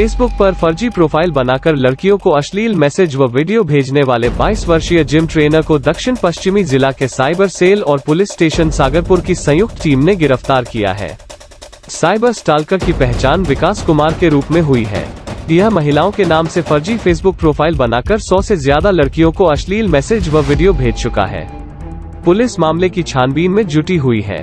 Facebook पर फर्जी profile बनाकर लड़कियों को अश्लील मैसेज व वीडियो भेजने वाले 22 वर्षीय जिम ट्रेनर को दक्षिण पश्चिमी जिला के साइबर सेल और पुलिस स्टेशन सागरपुर की संयुक्त टीम ने गिरफ़्तार किया है। साइबर स्टालकर की पहचान विकास कुमार के रूप में हुई है। यह महिलाओं के नाम से फर्जी फेसबुक प्रोफ़ाइल बनाकर सौ से ज़्यादा लड़कियों को अश्लील मैसेज व वीडियो भेज चुका है। पुलिस मामले की छानबीन में जुटी हुई है।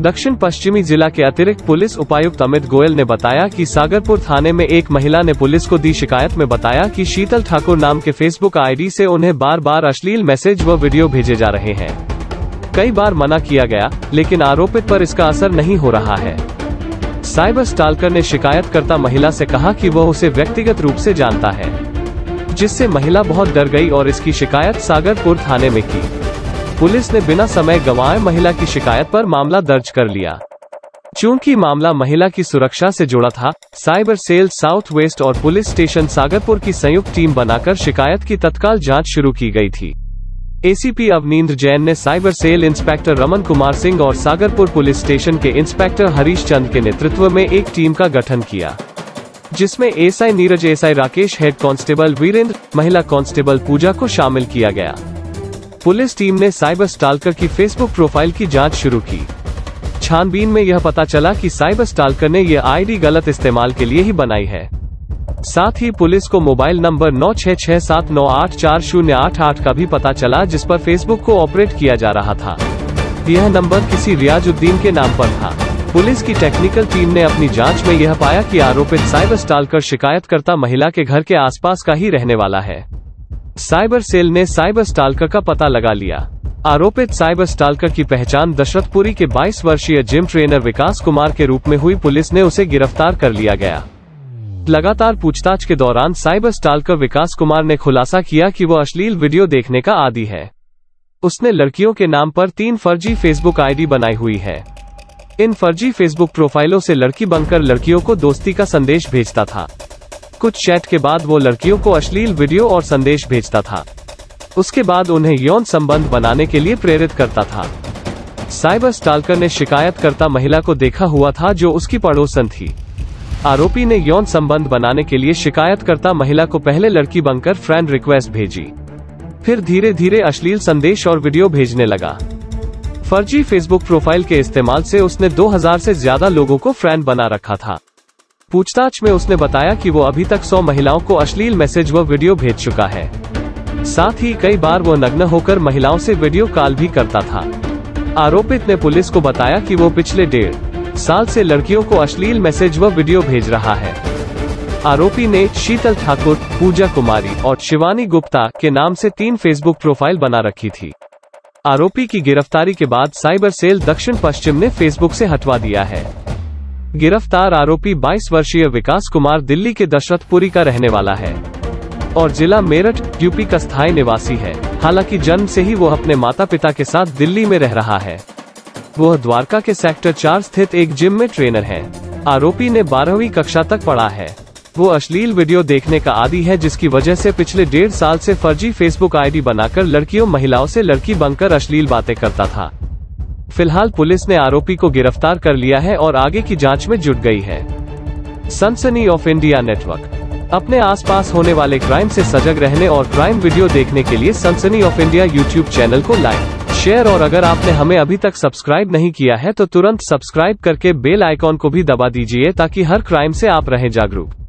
दक्षिण पश्चिमी जिला के अतिरिक्त पुलिस उपायुक्त अमित गोयल ने बताया कि सागरपुर थाने में एक महिला ने पुलिस को दी शिकायत में बताया कि शीतल ठाकुर नाम के फेसबुक आईडी से उन्हें बार बार अश्लील मैसेज व वीडियो भेजे जा रहे हैं। कई बार मना किया गया, लेकिन आरोपित पर इसका असर नहीं हो रहा है। साइबर स्टालकर ने शिकायतकर्ता महिला से कहा कि वह उसे व्यक्तिगत रूप से जानता है, जिससे महिला बहुत डर गई और इसकी शिकायत सागरपुर थाने में की। पुलिस ने बिना समय गंवाए महिला की शिकायत पर मामला दर्ज कर लिया। चूँकि मामला महिला की सुरक्षा से जुड़ा था, साइबर सेल साउथ वेस्ट और पुलिस स्टेशन सागरपुर की संयुक्त टीम बनाकर शिकायत की तत्काल जाँच शुरू की गई थी। एसीपी अवनींद्र जैन ने cyber cell inspector Raman Kumar Singh और सागरपुर पुलिस स्टेशन के इंस्पेक्टर हरीश चंद के नेतृत्व में एक टीम का गठन किया, जिसमें SI Neeraj, SI Rakesh, head constable Virendra, महिला कांस्टेबल पूजा को शामिल किया गया। पुलिस टीम ने साइबर स्टालकर की फेसबुक प्रोफ़ाइल की जाँच शुरू की। छानबीन में यह पता चला कि साइबर स्टालकर ने यह आईडी गलत इस्तेमाल के लिए ही बनाई है। साथ ही पुलिस को मोबाइल नंबर नौ छह सात नौ आठ चार शून्य आठ आठ का भी पता चला, जिस पर फेसबुक को ऑपरेट किया जा रहा था। यह नंबर किसी रियाजुद्दीन के नाम पर था। पुलिस की टेक्निकल टीम ने अपनी जाँच में यह पाया कि आरोपित साइबर स्टालकर शिकायतकर्ता महिला के घर के आसपास का ही रहने वाला है। साइबर सेल ने साइबर स्टालकर का पता लगा लिया। आरोपित साइबर स्टालकर की पहचान दशरथपुरी के 22 वर्षीय जिम ट्रेनर विकास कुमार के रूप में हुई पुलिस ने उसे गिरफ़्तार कर लिया गया। लगातार पूछताछ के दौरान साइबर स्टालकर विकास कुमार ने खुलासा किया कि वो अश्लील वीडियो देखने का आदि है। उसने लड़कियों के नाम पर तीन फर्जी फेसबुक आईडी बनाई हुई है। इन फर्जी फेसबुक प्रोफाइलों से लड़की बनकर लड़कियों को दोस्ती का संदेश भेजता था। कुछ चैट के बाद वो लड़कियों को अश्लील वीडियो और संदेश भेजता था। उसके बाद उन्हें यौन संबंध बनाने के लिए प्रेरित करता था। साइबर स्टालकर ने शिकायत करता महिला को देखा हुआ था जो उसकी पड़ोसन थी। आरोपी ने यौन संबंध बनाने के लिए शिकायत करता महिला को पहले लड़की बनकर फ्रेंड रिक्वेस्ट भेजी। फिर धीरे धीरे अश्लील संदेश और वीडियो भेजने लगा। फर्जी फेसबुक प्रोफ़ाइल के इस्तेमाल से उसने 2000 से ज़्यादा लोगों को फ्रेंड बना रखा था। पूछताछ में उसने बताया कि वो अभी तक सौ महिलाओं को अश्लील मैसेज व वीडियो भेज चुका है। साथ ही कई बार वो नग्न होकर महिलाओं से वीडियो कॉल भी करता था। आरोपित ने पुलिस को बताया कि वो पिछले डेढ़ साल से लड़कियों को अश्लील मैसेज व वीडियो भेज रहा है। आरोपी ने शीतल ठाकुर, पूजा कुमारी और शिवानी गुप्ता के नाम से तीन फेसबुक प्रोफ़ाइल बना रखी थी। आरोपी की गिरफ्तारी के बाद साइबर सेल दक्षिण पश्चिम ने फेसबुक से हटवा दिया है। गिरफ़्तार आरोपी 22 वर्षीय विकास कुमार दिल्ली के दशरथपुरी का रहने वाला है और जिला मेरठ, यूपी का स्थायी निवासी है। हालाँकि जन्म से ही वो अपने माता पिता के साथ दिल्ली में रह रहा है। वह द्वारका के सेक्टर चार स्थित एक जिम में ट्रेनर है। आरोपी ने बारहवीं कक्षा तक पढ़ा है। वो अश्लील वीडियो देखने का आदि है, जिसकी वजह से पिछले डेढ़ साल से फर्जी फेसबुक आईडी बनाकर लड़कियों, महिलाओं से लड़की बनकर अश्लील बातें करता था। फ़िलहाल पुलिस ने आरोपी को गिरफ़्तार कर लिया है और आगे की जाँच में जुट गई है। सनसनी ऑफ़ इंडिया नेटवर्क। अपने आसपास होने वाले क्राइम से सजग रहने और क्राइम वीडियो देखने के लिए Sansani of India YouTube channel को लाइक, शेयर और अगर आपने हमें अभी तक सब्सक्राइब नहीं किया है तो तुरंत सब्सक्राइब करके बेल आइकॉन को भी दबा दीजिए ताकि हर क्राइम से आप रहें जागरूक।